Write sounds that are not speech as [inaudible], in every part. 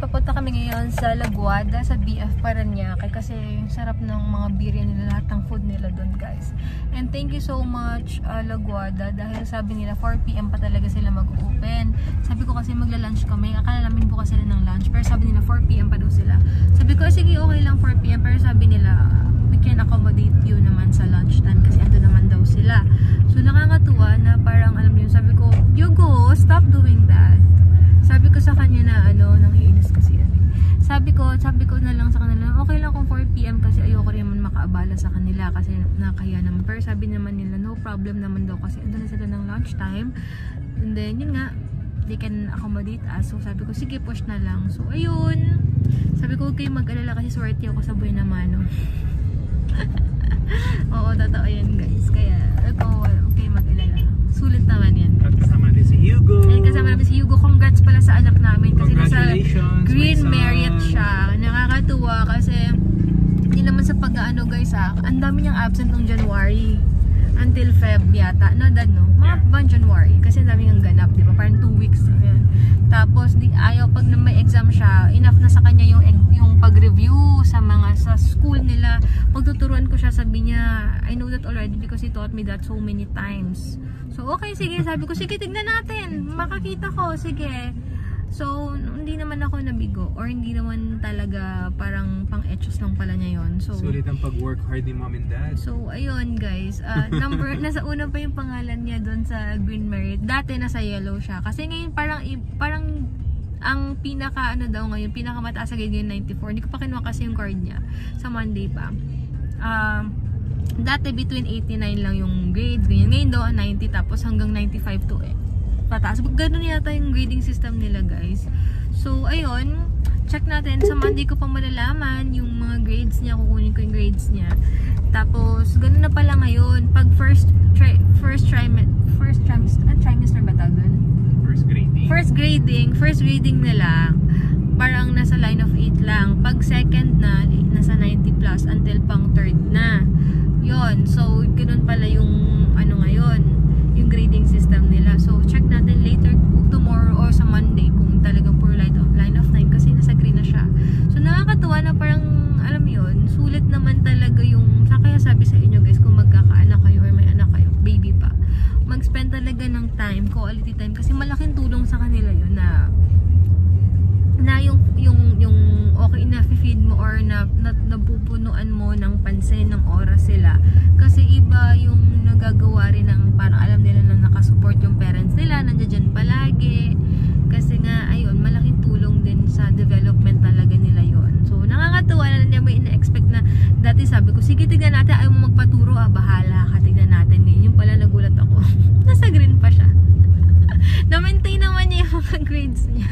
papunta kami ngayon sa Laguada, sa BF Paranaque kasi yung sarap ng mga birya nila, lahat ng food nila doon guys. And thank you so much uh, Laguada dahil sabi nila 4pm pa talaga sila mag-open. Sabi ko kasi magla-lunch kami, akala namin bukas sila ng lunch pero sabi nila 4pm pa daw sila. Sabi ko sige okay lang 4pm pero sabi nila we can accommodate you naman sa lunch time kasi ando naman daw sila. So nakakatuwa na parang alam niyo sabi ko, you go, stop doing that sabi ko sa kanya na ano, nang iinis kasi yan. Sabi ko, sabi ko na lang sa kanila, okay lang kung 4pm kasi ayoko rin naman makaabala sa kanila kasi nakaya naman. Pero sabi naman nila, no problem naman daw kasi ando na sila ng lunch time. And then, yun nga, they can accommodate us. So sabi ko, sige push na lang. So ayun, sabi ko, okay mag-alala kasi swerte ako sa buhay na mano. [laughs] [laughs] Oo, totoo yan guys. Kaya, ako, okay mag-alala. Sulit naman yan. At kasama din si Hugo. Ayun, kasama namin si Hugo. Congrats pala sa anak namin. Kasi nasa Green. Marriott siya. Nakakatuwa kasi hindi naman sa pag-ano guys ha. Ang dami niyang absent ng January. Until Feb yata. No, dad no? Mga Yeah. January. Kasi ang dami niyang ganap, di ba? Parang 2 weeks. Ayan. Tapos, di, ayaw pag may exam siya, enough na sa kanya yung yung pag-review sa mga sa school nila. Pagtuturuan ko siya, sabi niya, I know that already because he taught me that so many times. So, okay, sige. Sabi ko, sige, tignan natin. Makakita ko. Sige. So, hindi naman ako nabigo. Or hindi naman talaga parang pang-etchos lang pala niya yon So, Sulit ang pag-work hard ni mom and dad. So, ayun guys. Ah, [laughs] number, nasa una pa yung pangalan niya doon sa Green Merit. Dati nasa yellow siya. Kasi ngayon parang, parang ang pinaka ano daw ngayon, pinaka mataas sa grade ngayon 94. Hindi ko pa kinuha kasi yung card niya sa Monday pa. Um, dati between 89 lang yung grade. Ngayon, ngayon daw 90 tapos hanggang 95 to eh. Pataas. Ganun yata yung grading system nila guys. So, ayun. Check natin. Sa Monday ko pa malalaman yung mga grades niya. Kukunin ko yung grades niya. Tapos, ganun na pala ngayon. Pag first tri first trimester, first trimester, ah, trimester ba tawag? First grading. First grading, first grading nila, parang nasa line of 8 lang. Pag second na, nasa 90 plus until pang third na. Yon So, ganun pala yung ano ngayon, yung grading system nila. So, check natin later tomorrow or sa Monday kung talagang pure line of, line of 9 kasi nasa green na siya. So, nakakatuwa na parang, alam mo yun, sulit naman talaga yung, sa kaya sabi sa inyo guys, kung magkakaanak kayo or may anak kayo, baby pa, mag-spend talaga ng time, quality time, kasi malaking tulong sa kanila yun na na yung yung yung okay na feed mo or na, na napupunuan mo ng pansin ng oras sila. Kasi iba yung nagagawa rin ng parang alam nila na nakasupport yung parents nila nandiyan palagi. Kasi nga ayun malaking tulong din sa development talaga nila nakakatuwa na niya may ina-expect na dati sabi ko sige tignan natin ayaw mo magpaturo ah bahala ka tignan natin ngayon yung pala nagulat ako [laughs] nasa green pa siya [laughs] na-maintain naman niya yung mga [laughs] grades niya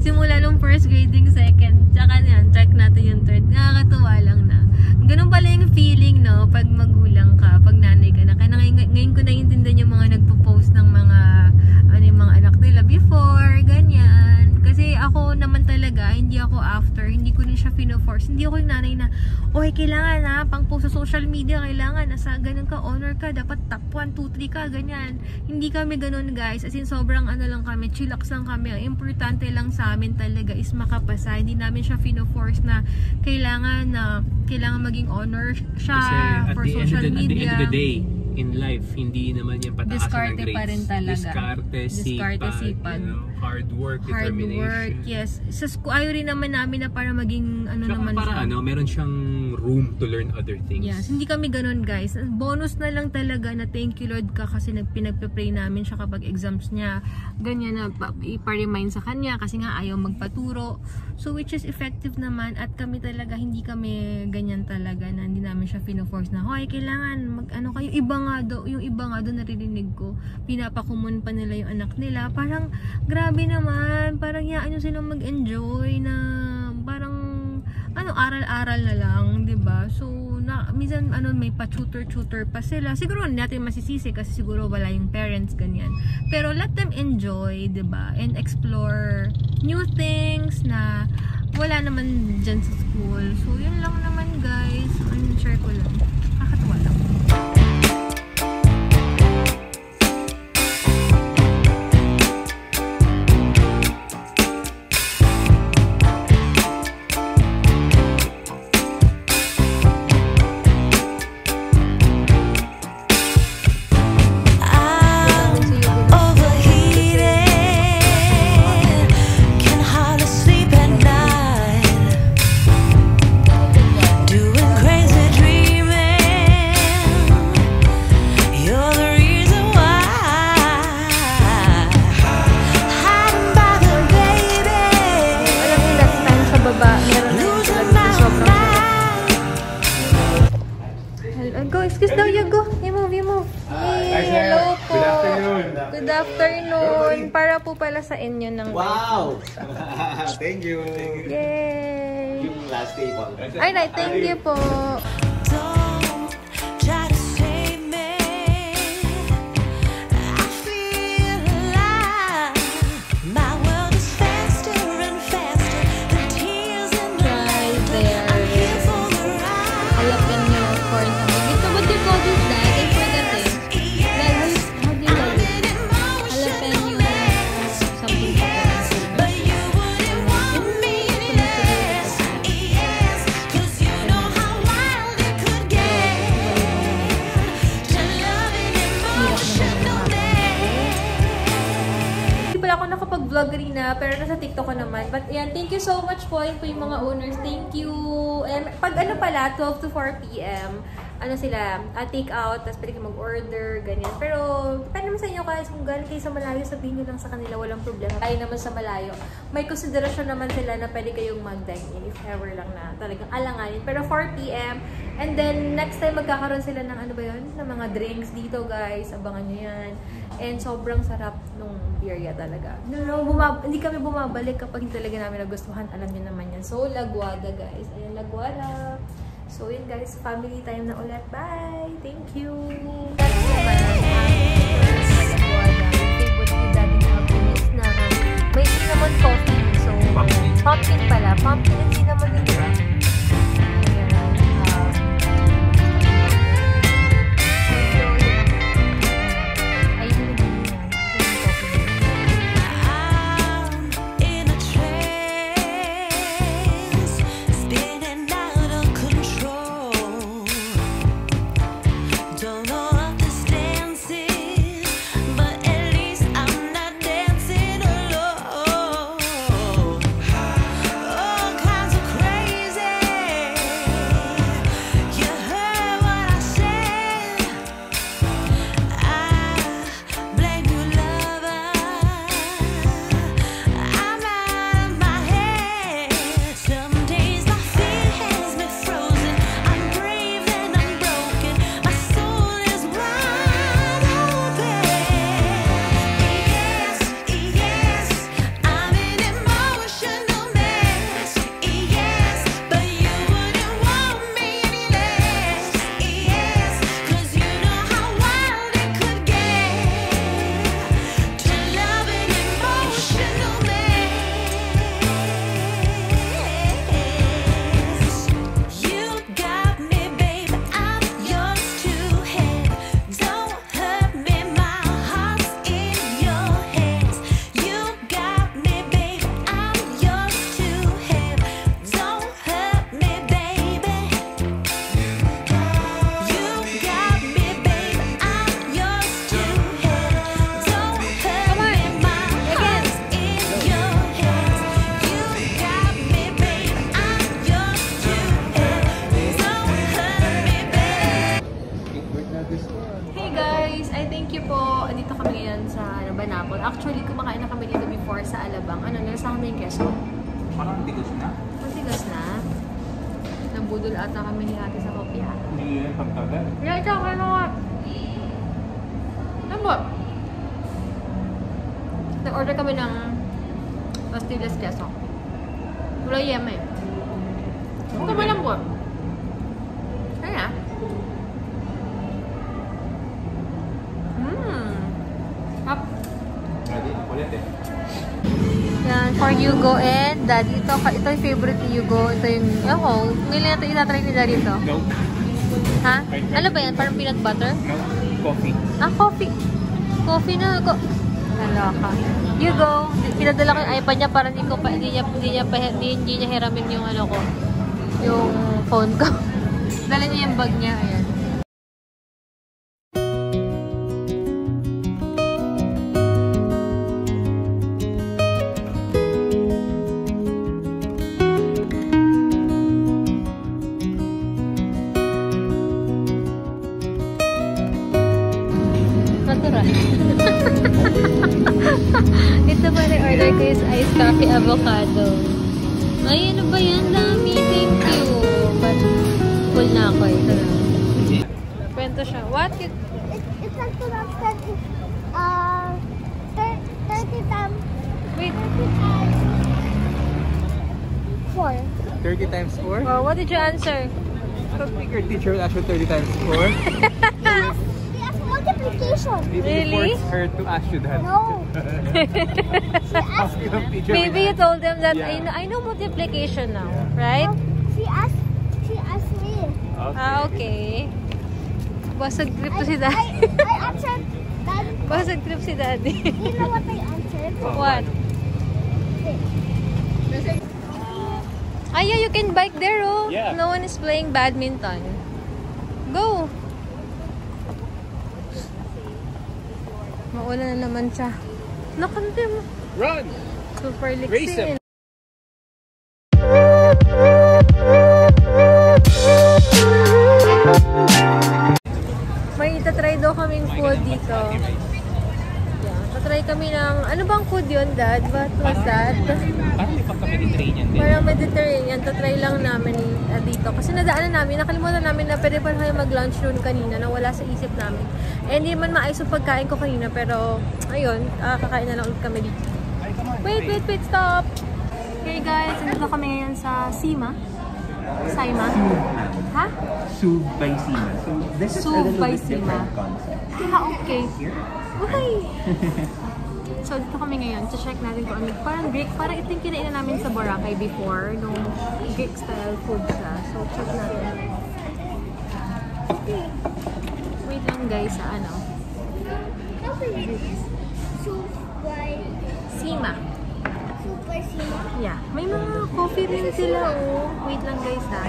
simula nung first grading, second, tsaka yan, check natin yung third. Nakakatuwa lang na. Ganun pala yung feeling, no? Pag magulang ka, pag nanay ka na. Kaya na ngayon, ngayon ko naiintindihan yung mga nagpo-post ng mga, ano yung mga anak nila before, ganyan. Kasi ako naman talaga, hindi ako after, hindi ko rin siya fino-force. Hindi ako yung nanay na, okay, kailangan ha, pang post sa social media, kailangan, nasa ganun ka, honor ka, dapat top 1, 2, 3 ka, ganyan. Hindi kami ganun, guys. As in, sobrang ano lang kami, chillax lang kami. Ang importante lang sa amin talaga is makapasa. Hindi namin siya fino-force na kailangan na, kailangan maging honor siya Kasi for end social the, at the media. end of the day, in life, hindi naman yan pataasan Diskarte ng grades. pa rin talaga. Diskarte, Diskarte, sipag, sipag. You know, hard work, hard determination. work, yes. Sa school, ayaw rin naman namin na para maging ano Tsaka naman para siya. ano, meron siyang room to learn other things. Yes, hindi kami ganun guys. Bonus na lang talaga na thank you Lord ka kasi nagpinagpe-pray namin siya kapag exams niya. Ganyan na pa- ipa-remind sa kanya kasi nga ayaw magpaturo. So which is effective naman at kami talaga hindi kami ganyan talaga na hindi namin siya fino-force na hoy kailangan mag ano kayo. Iba nga do yung iba nga do naririnig ko. Pinapakumun pa nila yung anak nila. Parang grabe naman parang yaan nyo silang mag-enjoy na ano aral-aral na lang 'di ba? So na minsan ano may pa-tutor-tutor pa sila. Siguro natin masisisi kasi siguro wala yung parents ganyan. Pero let them enjoy 'di ba? And explore new things na wala naman dyan sa school. So yun lang naman guys. So, share ko lang. Kakatuwa lang afternoon. Para po pala sa inyo ng... Wow! Thank you. [laughs] Yay! Yung last day po. Ay, right. Thank you po. Pero nasa TikTok ko naman. But yan, thank you so much po. Yun po yung mga owners. Thank you. And pag ano pala, 12 to 4 p.m., ano sila, uh, take out, tapos pwede kayo mag-order, ganyan. Pero, depende naman sa inyo guys, kung galing kayo sa malayo, sabihin nyo lang sa kanila, walang problema. Tayo naman sa malayo, may konsiderasyon naman sila na pwede kayong mag-dine in if ever lang na talagang alanganin. Pero 4 p.m. And then, next time magkakaroon sila ng ano ba yun? Ng mga drinks dito guys, abangan nyo yan. And sobrang sarap nung birria talaga. No, no, hindi kami bumabalik kapag hindi talaga namin nagustuhan. Alam niyo naman yan. So, Lagwada guys. Ayan, Lagwada. So, yun guys. Family time na ulit. Bye! Thank you! That's naman ang. Yung favorite ni Daddy Happiness na may cinnamon coffee. So, Pumpkin. pala. Pumpkin and cinnamon ba? Nabudol ata kami ni ate sa kopya. Hindi yan pagtagal. Yeah, ito, kaya nga. Ano ba? Nag-order kami ng pastillas queso. Wala yema eh. Huwag ka malambot. Kaya. Mmm. Hap. Ready? Ulit eh. Yan, for Yugo and Daddy. Ito, ito yung favorite ni Yugo. Ito yung, ako, ngayon natin itatry ni Daddy ito. No. Ha? Ano ba yan? Parang peanut butter? No. Coffee. Ah, coffee. Coffee na. Ko Naloka. You go. Pinadala ko yung iPad niya para hindi ko pa, hindi niya, hindi niya, pa, hindi, hindi niya hiramin yung ano ko. Yung phone ko. [laughs] Dala niya yung bag niya. Ayan. Natural. Ito pa rin order ko is iced coffee avocado. Ay, ano ba yan? Dami. Thank you. But, full na ako. Ito na. Friend, siya. What? It, it's like to not spend it, uh, thir- 30 times, wait. 30 times 4. 30 times 4? Oh, what did you answer? I don't think your teacher ask you 30 times 4. [laughs] Yes, yes, multiplication. Maybe Really? you forced her to ask you that. No. [laughs] She asked, Yung Maybe you will told them that Yeah. I, know, I know multiplication now, right? she asked, she asked me. ask. Ah, okay. Basag trip to si I, daddy. I answered that. [laughs] Basag trip si daddy. You know what I answered? What? Ah, yeah, you can bike there, oh. Yeah. No one is playing badminton. Maulan na naman siya. Nakante mo. Run! Super liksin. Ano bang food yun, Dad? What was that? Parang may pagka-Mediterranean din. Parang Mediterranean, tatry lang namin uh, dito. Kasi nadaanan namin, nakalimutan namin na pwede pa kayo mag-lunch doon kanina na wala sa isip namin. Eh, hindi man maayos yung pagkain ko kanina, pero ayun, ah, kakain na lang ulit kami dito. Wait, wait, wait, stop! Okay guys, nandito kami ngayon sa Sima. Saima? Ha? Sub by Sima. So this is Sub a little by bit different Sima. concept. Ah, okay. Okay. [laughs] so, dito kami ngayon. check natin kung ano. Parang Greek. Parang ito yung kinainan namin sa Boracay before. Nung Greek style food siya. So, check natin. Wait lang guys sa ano. Soup by, Sima. soup by Sima. Yeah. May mga coffee rin sila oh. Wait lang guys ha.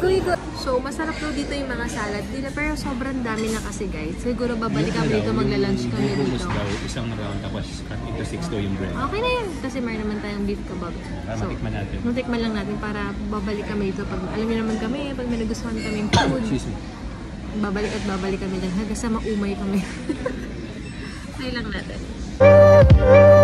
Go, you go. So, masarap daw dito yung mga salad nila. Pero sobrang dami na kasi guys. Siguro babalik kami dito. Magla-lunch kami Hummus dito. daw, isang round, tapos cut into six daw yung bread. Okay na yun. Kasi mayroon naman tayong beef kebab. Para matikman natin. Matikman lang natin para babalik kami dito. Pag, alam niyo naman kami, pag may nagustuhan kaming food, Excuse me. babalik at babalik kami dyan. Hanggang sa maumay kami. [laughs] Try lang natin.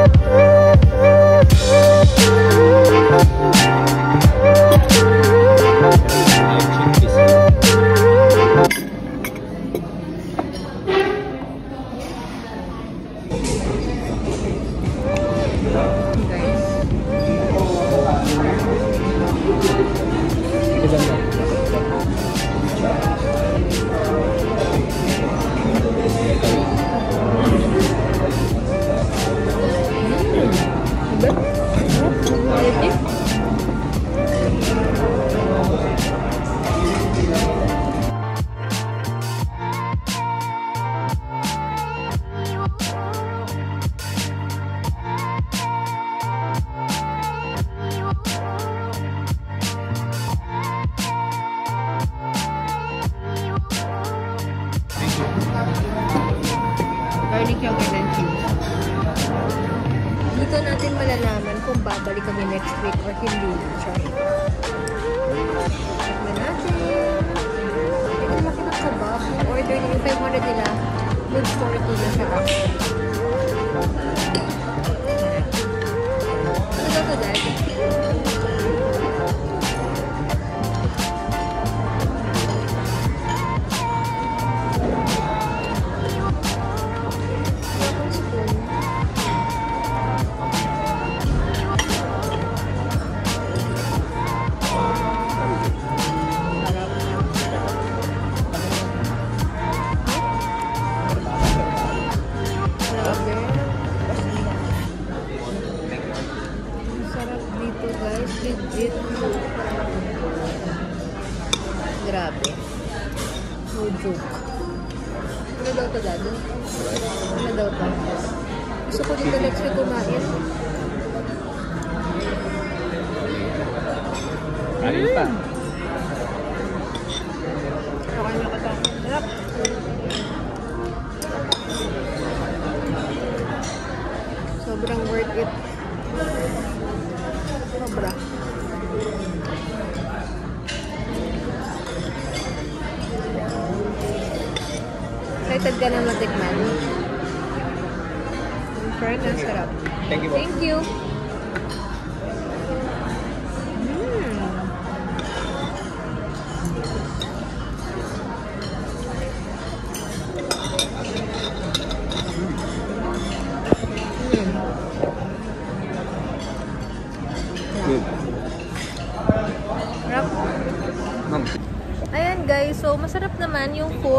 Dito natin malalaman kung babalik kami next week or hindi. Char. Tignan natin. Ito laki ng kebab. Yung order nila, yung 500 nila, good 40 na siya. Ba ito? Yung Kain pa. Okay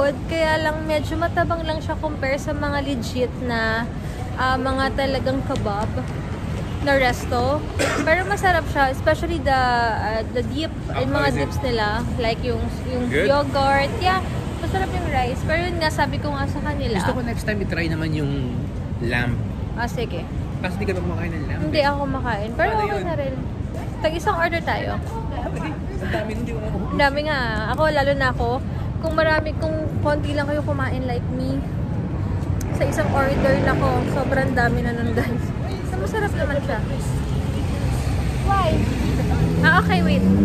yung food. Kaya lang medyo matabang lang siya compare sa mga legit na ah, mga talagang kebab na resto. Pero masarap siya, especially the ah, the dip, yung mga is it? dips nila. Like yung, yung Good? yogurt. Yeah, masarap yung rice. Pero yun nga, sabi ko nga sa kanila. Gusto ko next time i-try naman yung lamb. Ah, sige. Kasi di ka ba kumakain ng lamb? Hindi ako makain. Pero Paano okay yun? na rin. Tag isang order tayo. Ang dami hindi ko Ang dami nga. Ako, lalo na ako. Kung marami, kung konti lang kayo kumain like me, sa isang order na ko, sobrang dami na nun guys. So, masarap naman siya. Why? Ah, okay, wait.